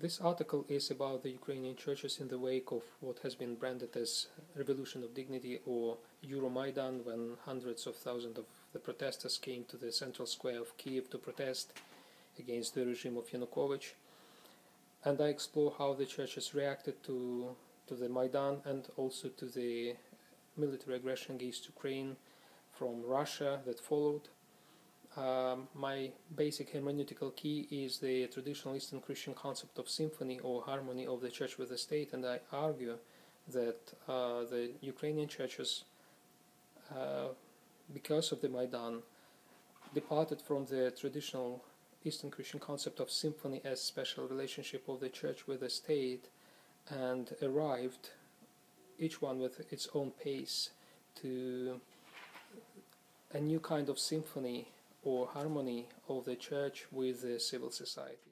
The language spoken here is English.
This article is about the Ukrainian churches in the wake of what has been branded as Revolution of Dignity or Euromaidan when hundreds of thousands of the protesters came to the central square of Kiev to protest against the regime of Yanukovych. And I explore how the churches reacted to, to the Maidan and also to the military aggression against Ukraine from Russia that followed um, my basic hermeneutical key is the traditional Eastern Christian concept of symphony or harmony of the church with the state, and I argue that uh, the Ukrainian churches, uh, because of the Maidan, departed from the traditional Eastern Christian concept of symphony as special relationship of the church with the state, and arrived, each one with its own pace, to a new kind of symphony or harmony of the church with the civil society.